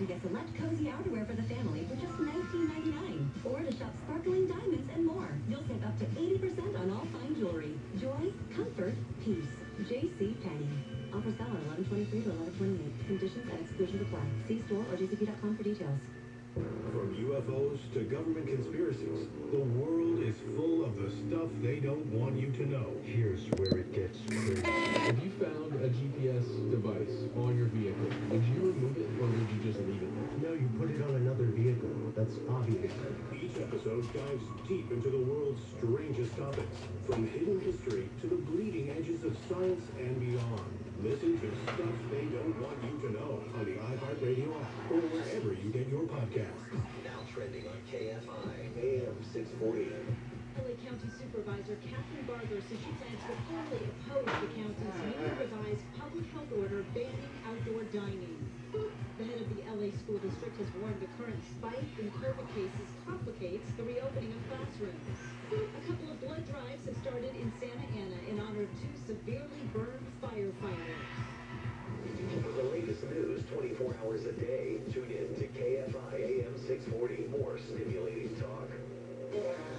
to get select cozy outerwear for the family for just $19.99. Or to shop sparkling diamonds and more. You'll save up to 80% on all fine jewelry. Joy, comfort, peace. J.C. Penney. Offer valid 1123 to 1128. Conditions and exclusions apply. See store or jcp.com for details. From UFOs to government conspiracies, the world is full of the stuff they don't want you to know. Here's where it gets crazy. If you found a GPS device on your vehicle, would you remove it or would you just leave it? No, you put it on another vehicle. That's obvious. Each episode dives deep into the world's strangest topics, from hidden history to the bleeding edges of science and beyond. Listen to Stuff They Don't Want You to Know on the iHeartRadio app or wherever you get your podcasts. Now trending on KFI AM 640. LA County Supervisor Kathryn Barger says she plans to formally oppose the county's newly revised public health order banning outdoor dining. The head of the LA School District has warned the current spike in COVID cases complicates the reopening of classrooms. A couple of blood drives have started in Santa Ana in honor of two severely burned firefighters. For the latest news 24 hours a day, tune in to stimulating talk.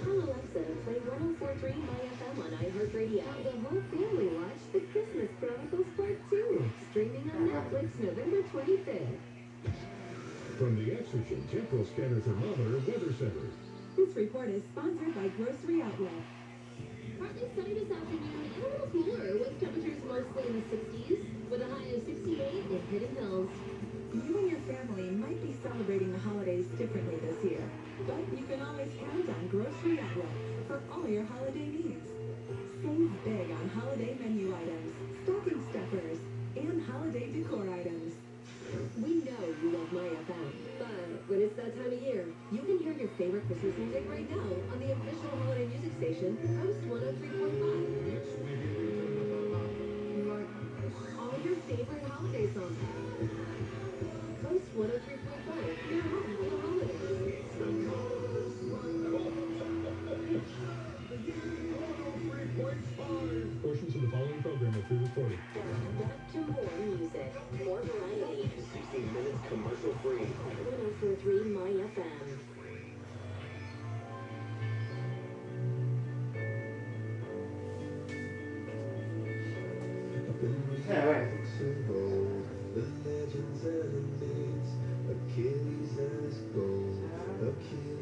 Tell Alexa play 1043 My FM on iHeartRadio. The whole family watched The Christmas Chronicles Part 2, streaming on Netflix November 25th. From the Exergen Temporal Scanner Thermometer Weather Center. This report is sponsored by Grocery Outlet. Partly sunny this afternoon and a little cooler with temperatures mostly in the 60s with a high of 68 in Hidden Hills. You and your family might be celebrating the holidays differently this year, but you can always count on Grocery Outlet for all your holiday needs. Save big on holiday menu Yeah, right. The legends and the myths, Achilles and his gold, Achilles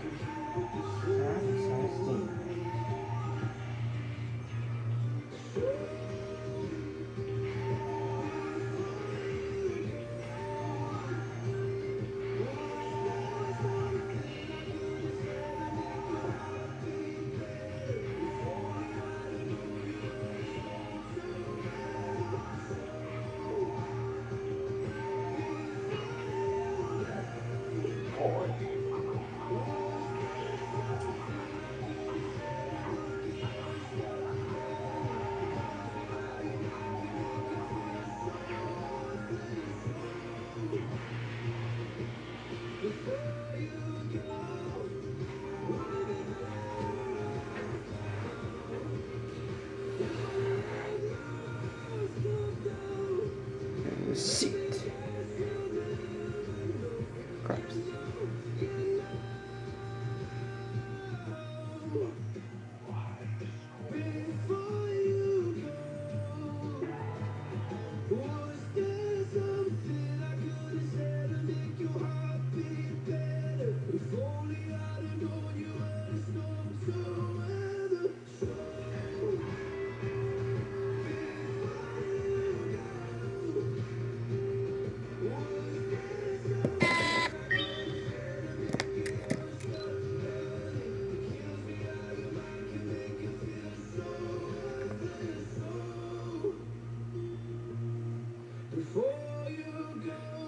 That's wound.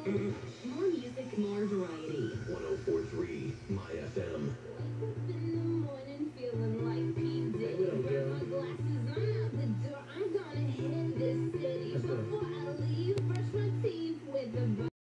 Go.